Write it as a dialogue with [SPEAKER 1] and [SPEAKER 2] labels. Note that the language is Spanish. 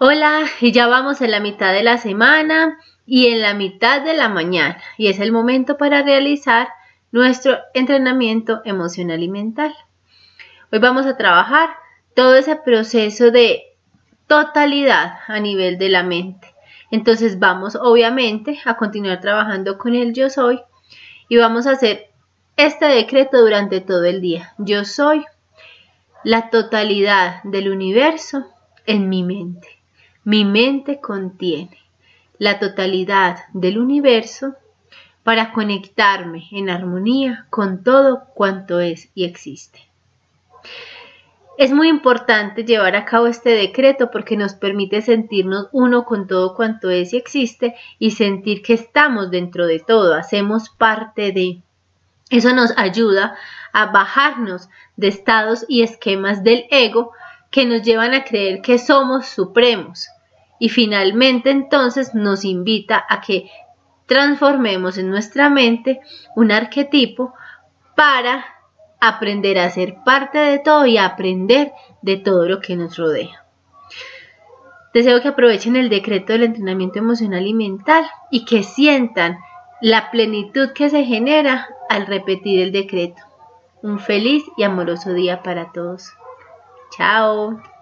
[SPEAKER 1] Hola, y ya vamos en la mitad de la semana y en la mitad de la mañana y es el momento para realizar nuestro entrenamiento emocional y mental. Hoy vamos a trabajar todo ese proceso de totalidad a nivel de la mente. Entonces vamos obviamente a continuar trabajando con el yo soy y vamos a hacer este decreto durante todo el día. Yo soy la totalidad del universo en mi mente. Mi mente contiene la totalidad del universo para conectarme en armonía con todo cuanto es y existe. Es muy importante llevar a cabo este decreto porque nos permite sentirnos uno con todo cuanto es y existe y sentir que estamos dentro de todo, hacemos parte de. Eso nos ayuda a bajarnos de estados y esquemas del ego que nos llevan a creer que somos supremos, y finalmente entonces nos invita a que transformemos en nuestra mente un arquetipo para aprender a ser parte de todo y aprender de todo lo que nos rodea. Deseo que aprovechen el decreto del entrenamiento emocional y mental y que sientan la plenitud que se genera al repetir el decreto. Un feliz y amoroso día para todos. Chao.